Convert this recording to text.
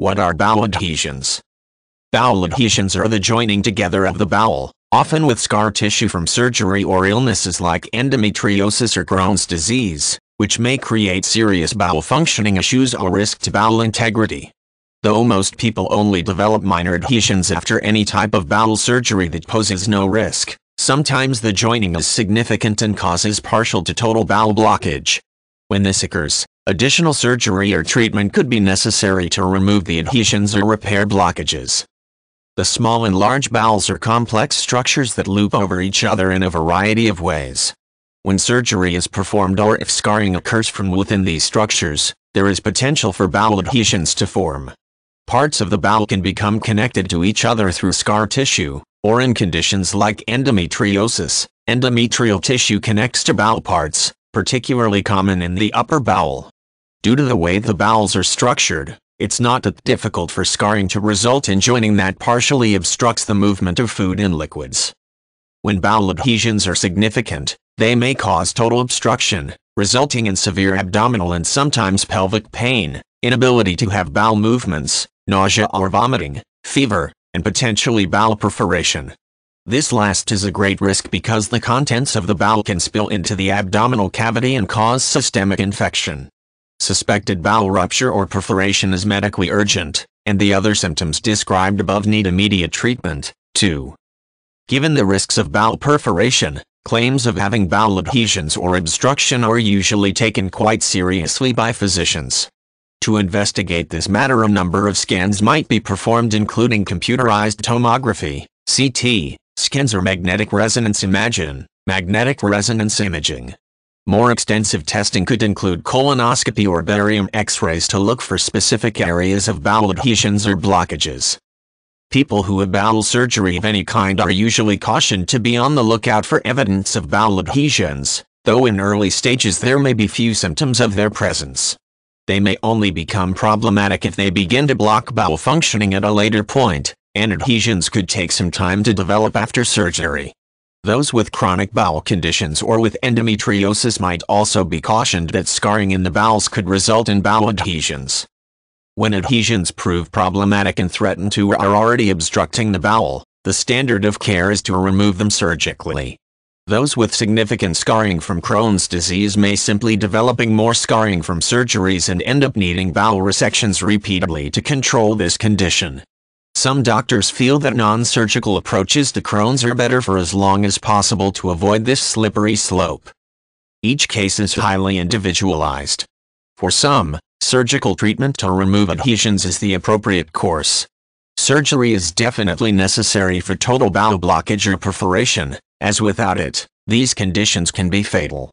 What are bowel adhesions? Bowel adhesions are the joining together of the bowel, often with scar tissue from surgery or illnesses like endometriosis or Crohn's disease, which may create serious bowel functioning issues or risk to bowel integrity. Though most people only develop minor adhesions after any type of bowel surgery that poses no risk, sometimes the joining is significant and causes partial to total bowel blockage. When this occurs, additional surgery or treatment could be necessary to remove the adhesions or repair blockages. The small and large bowels are complex structures that loop over each other in a variety of ways. When surgery is performed or if scarring occurs from within these structures, there is potential for bowel adhesions to form. Parts of the bowel can become connected to each other through scar tissue, or in conditions like endometriosis, endometrial tissue connects to bowel parts, particularly common in the upper bowel. Due to the way the bowels are structured, it's not that difficult for scarring to result in joining that partially obstructs the movement of food and liquids. When bowel adhesions are significant, they may cause total obstruction, resulting in severe abdominal and sometimes pelvic pain, inability to have bowel movements, nausea or vomiting, fever, and potentially bowel perforation. This last is a great risk because the contents of the bowel can spill into the abdominal cavity and cause systemic infection. Suspected bowel rupture or perforation is medically urgent, and the other symptoms described above need immediate treatment, too. Given the risks of bowel perforation, claims of having bowel adhesions or obstruction are usually taken quite seriously by physicians. To investigate this matter a number of scans might be performed including computerized tomography, CT, scans or magnetic resonance imaging, magnetic resonance imaging, more extensive testing could include colonoscopy or barium x-rays to look for specific areas of bowel adhesions or blockages. People who have bowel surgery of any kind are usually cautioned to be on the lookout for evidence of bowel adhesions, though in early stages there may be few symptoms of their presence. They may only become problematic if they begin to block bowel functioning at a later point, and adhesions could take some time to develop after surgery. Those with chronic bowel conditions or with endometriosis might also be cautioned that scarring in the bowels could result in bowel adhesions. When adhesions prove problematic and threaten to or are already obstructing the bowel, the standard of care is to remove them surgically. Those with significant scarring from Crohn's disease may simply developing more scarring from surgeries and end up needing bowel resections repeatedly to control this condition. Some doctors feel that non-surgical approaches to Crohn's are better for as long as possible to avoid this slippery slope. Each case is highly individualized. For some, surgical treatment to remove adhesions is the appropriate course. Surgery is definitely necessary for total bowel blockage or perforation, as without it, these conditions can be fatal.